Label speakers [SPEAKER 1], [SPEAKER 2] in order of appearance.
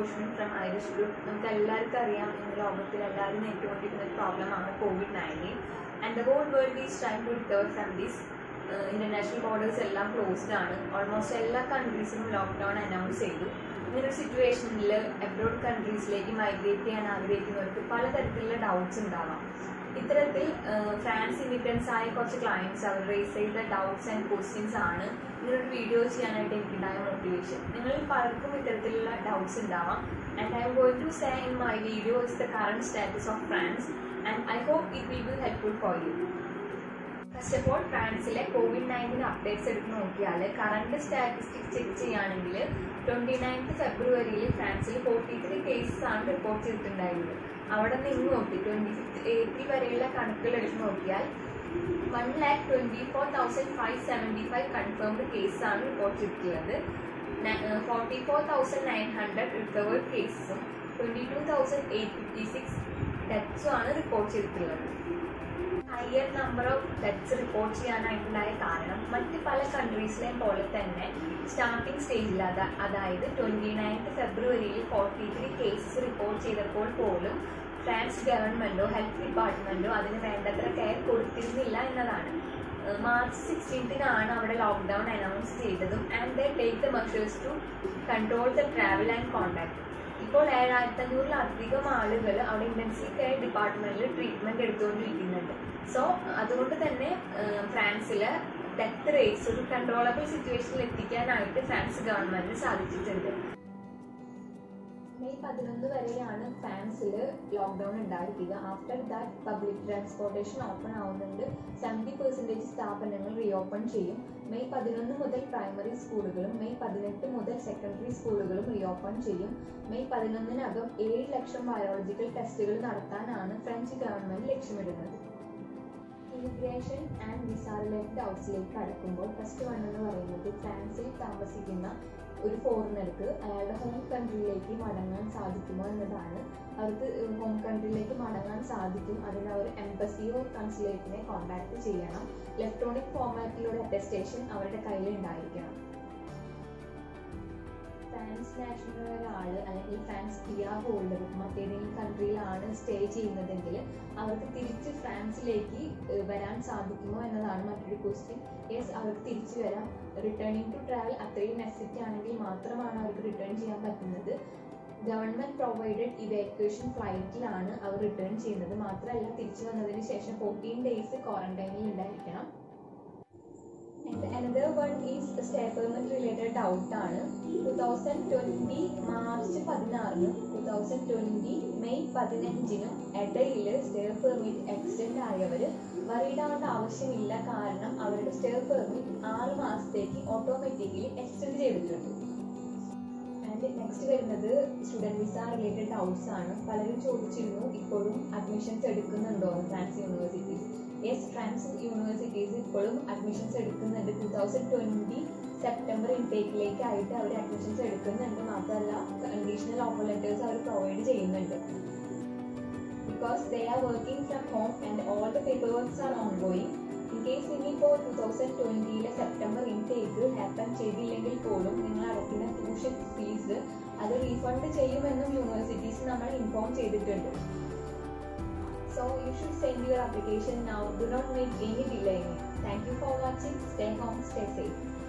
[SPEAKER 1] നിങ്ങൾക്ക് എല്ലാവർക്കും അറിയാം ഇന്ന് ലോകത്തിൽ എല്ലാവരും നേരിട്ടുകൊണ്ടിരിക്കുന്ന ഒരു പ്രോബ്ലമാണ് Covid nineteen and the whole world is try to recover from this international borders എല്ലാം ക്ലോസ്ഡ് ആണ്. ഓൾമോസ്റ്റ് എല്ലാ കൺട്രീസിനും ലോക്ക്ഡൗൺ അനൗൺസ് ചെയ്തു. ഇങ്ങനൊരു സിറ്റുവേഷനിൽ അബ്രോഡ് കൺട്രീസിലേക്ക് മൈഗ്രേറ്റ് ചെയ്യാൻ ആഗ്രഹിക്കുന്നവർക്ക് പലതരത്തിലുള്ള ഡൗട്ട്സ് ഉണ്ടാവാം. ഇത്തരത്തിൽ ഫ്രാൻസ് ഇൻഡിപെൻഡൻസ് ആയ കുറച്ച് ക്ലയൻസ് അവർ റേസ് ചെയ്ത ഡൗട്ട്സ് ആൻഡ് ക്വസ്റ്റ്യൻസ് ആണ് ഇങ്ങനൊരു വീഡിയോ ചെയ്യാനായിട്ട് എനിക്കുണ്ടായ മോട്ടിവേഷൻ നിങ്ങളിൽ പലർക്കും ഇത്തരത്തിലുള്ള ഡൗട്ട്സ് ഉണ്ടാവാം. And I'm going to say in my video is the current status of France and I hope it will be helpful for you first of all ഫ്രാൻസിലെ Covid nineteen updates എടുത്ത് നോക്കിയാൽ current statistics check ചെയ്യുകയാണെങ്കിൽ twenty ninth ഫെബ്രുവരിയിൽ ഫ്രാൻസിൽ forty three cases ആണ് report ചെയ്തിട്ടുണ്ടായിരുന്നത്. അവിടെ നിന്ന് നോക്കി ട്വന്റി ഫിഫ്ത്ത് ഏപ്രിൽ വരെയുള്ള കണക്കുകൾ എടുത്ത് നോക്കിയാൽ one lakh twenty four thousand five seventy five confirmed കേസാണ് റിപ്പോർട്ട് ചെയ്തിട്ടുള്ളത് forty four thousand nine hundred recovered കേസസും twenty two thousand eight fifty six ഡെത്ത്സും ആണ് റിപ്പോർട്ട് ചെയ്തിട്ടുള്ളത്. Higher number of deaths report ചെയ്യാനായിട്ടുണ്ടായ കാരണം മറ്റ് പല കൺട്രീസിലെയും പോലെ തന്നെ സ്റ്റാർട്ടിംഗ് സ്റ്റേജിൽ അത് അതായത് ട്വന്റി നയൻത്ത് ഫെബ്രുവരിയിൽ ഫോർട്ടി ത്രീ കേസസ് റിപ്പോർട്ട് ചെയ്തപ്പോൾ പോലും ഫ്രാൻസ് ഗവൺമെന്റോ ഹെൽത്ത് ഡിപ്പാർട്ട്മെന്റോ അതിന് വേണ്ടത്ര കെയർ കൊടുത്തിരുന്നില്ല എന്നതാണ്. മാർച്ച് സിക്സ്റ്റീൻത്തിനാണ് അവിടെ ലോക്ക്ഡൗൺ അനൗൺസ് ചെയ്തതും and they take the measures to control the travel and contact ഇപ്പോൾ ഏഴായിരത്തി അഞ്ഞൂറിലധികം ആളുകൾ അവിടെ ഇന്റൻസീവ് കെയർ ഡിപ്പാർട്ട്മെന്റിൽ ട്രീറ്റ്മെന്റ് എടുത്തുകൊണ്ടിരിക്കുന്നുണ്ട്. സോ അതുകൊണ്ട് തന്നെ ഫ്രാൻസിലെ ഡെത്ത് റേറ്റ്സ് ഒരു കൺട്രോളബിൾ സിറ്റുവേഷനിൽ എത്തിക്കാനായിട്ട് ഫ്രാൻസ് ഗവൺമെന്റിന് സാധിച്ചിട്ടുണ്ട്. മെയ് പതിനൊന്ന് വരെയാണ് ഫ്രാൻസിൽ ലോക്ക്ഡൗൺ ഉണ്ടായിരിക്കുക. After that public transportation open ആവുന്നുണ്ട്. സെവന്റി പെർസെന്റേജ് സ്ഥാപനങ്ങൾ റീഓപ്പൺ ചെയ്യും. മെയ് പതിനൊന്ന് മുതൽ പ്രൈമറി സ്കൂളുകളും മെയ് പതിനെട്ട് മുതൽ സെക്കൻഡറി സ്കൂളുകളും റീഓപ്പൺ ചെയ്യും. മെയ് പതിനൊന്നിനകം ഏഴ് ലക്ഷം ബയോളജിക്കൽ ടെസ്റ്റുകൾ നടത്താനാണ് ഫ്രഞ്ച് ഗവൺമെന്റ് ലക്ഷ്യമിടുന്നത്. ഇമിഗ്രേഷൻ ആൻഡ് വിസ റിലേറ്റഡ് ഡൗട്ട്സിലേക്ക് കടക്കുമ്പോൾ ഫസ്റ്റ് വൺ എന്ന് പറയുന്നത് ഫ്രാൻസിൽ താമസിക്കുന്ന ഒരു ഫോറിനർക്ക് അയാളുടെ ഹോം കൺട്രിയിലേക്ക് മടങ്ങാൻ സാധിക്കുമോ എന്നതാണ്. അവർക്ക് ഹോം കൺട്രിയിലേക്ക് മടങ്ങാൻ സാധിക്കും. അതിന് അവർ എംബസിയോ കൺസുലേറ്റിനെ കോൺടാക്ട് ചെയ്യണം. ഇലക്ട്രോണിക് ഫോർമാറ്റിലൂടെ അറ്റസ്റ്റേഷൻ അവരുടെ കയ്യിൽ ഉണ്ടായിരിക്കണം ഫ്രാൻസ് നാഷണൽ ഒരാൾ അല്ലെങ്കിൽ ഫാൻസ് പി ഹോൾഡർ മറ്റേതെങ്കിലും കൺട്രിയിലാണ് സ്റ്റേ ചെയ്യുന്നതെങ്കിൽ അവർക്ക് തിരിച്ച് ഫ്രാൻസിലേക്ക് വരാൻ സാധിക്കുമോ എന്നതാണ് മറ്റൊരു ക്വസ്റ്റ്യൻ യെസ് അവർക്ക് തിരിച്ചു വരാം. റിട്ടേണിംഗ് ടു ട്രാവൽ അത്രയും നെസസിറ്റി ആണെങ്കിൽ മാത്രമാണ് അവർക്ക് റിട്ടേൺ ചെയ്യാൻ പറ്റുന്നത്. ഗവൺമെന്റ് പ്രൊവൈഡഡ് ഇവാക്വേഷൻ ഫ്ലൈറ്റിലാണ് അവർ റിട്ടേൺ ചെയ്യുന്നത്. മാത്രമല്ല തിരിച്ചു വന്നതിന് ശേഷം ഫോർട്ടീൻ ഡേയ്സ് ക്വാറന്റൈനിൽ ഉണ്ടായിരിക്കണം. Another one is stay related doubt ആണ്. ടു തൗസൻഡ് ട്വന്റി മാർച്ച് പതിനാറിനും ടു തൗസൻഡ് ട്വന്റി മെയ് പതിനഞ്ചിനും ഇടയിൽ സ്റ്റേ പെർമിറ്റ് എക്സ്റ്റെൻഡ് ആയവർ വറീഡാവേണ്ട ആവശ്യമില്ല കാരണം അവരുടെ സ്റ്റേ പെർമിറ്റ് ആറ് മാസത്തേക്ക് ഓട്ടോമാറ്റിക്കലി എക്സ്റ്റെൻഡ് ചെയ്തിട്ടുണ്ട്. നെക്സ്റ്റ് വരുന്നത് സ്റ്റുഡന്റ് വിസ റിലേറ്റഡ് ഡൗട്ട്സ് ആണ്. പലരും ചോദിച്ചിരുന്നു. ഇപ്പോഴും അഡ്മിഷൻസ് എടുക്കുന്നുണ്ടോ? France universities yes France universities ഇപ്പോഴും അഡ്മിഷൻസ് എടുക്കുന്നുണ്ട്. ടു തൗസൻഡ് ട്വന്റി സെപ്റ്റംബർ ഇൻടേക്കിലേക്ക് ആയിട്ട് അവർ അഡ്മിഷൻസ് എടുക്കുന്നുണ്ട്. മാത്രമല്ല കണ്ടീഷണൽ ഓഫർ ലെറ്റേഴ്സ് അവർ പ്രൊവൈഡ് ചെയ്യുന്നുണ്ട്. Because they are working from home and all the paper works are on going in case ഇനിയിപ്പോൾ ടു തൗസൻഡ് ട്വന്റിയിലെ സെപ്റ്റംബർ ഇൻടേക്ക് ഹാപ്പൻ ചെയ്തില്ലെങ്കിൽ പോലും നിങ്ങൾ അടയ്ക്കുന്ന ട്യൂഷൻ ഫീസ് അത് റീഫണ്ട് ചെയ്യുമെന്നും യൂണിവേഴ്സിറ്റീസ് നമ്മൾ ഇൻഫോം ചെയ്തിട്ടുണ്ട്. So you should send your application now. Do not make any delay. Thank you for watching. Stay home, stay safe.